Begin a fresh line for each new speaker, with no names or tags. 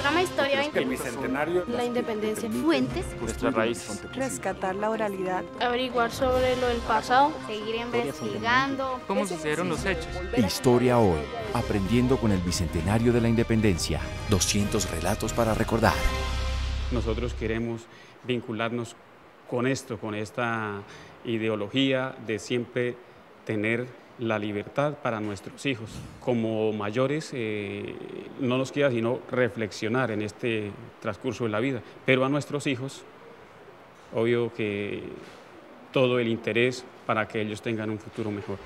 programa Historia
El Bicentenario.
La Independencia.
Fuentes.
Nuestras raíces.
Rescatar la oralidad.
Averiguar sobre lo del pasado. Seguir investigando.
¿Cómo sucedieron los hechos?
Historia hoy, aprendiendo con el Bicentenario de la Independencia. 200 relatos para recordar.
Nosotros queremos vincularnos con esto, con esta ideología de siempre tener la libertad para nuestros hijos. Como mayores eh, no nos queda sino reflexionar en este transcurso de la vida, pero a nuestros hijos, obvio que todo el interés para que ellos tengan un futuro mejor.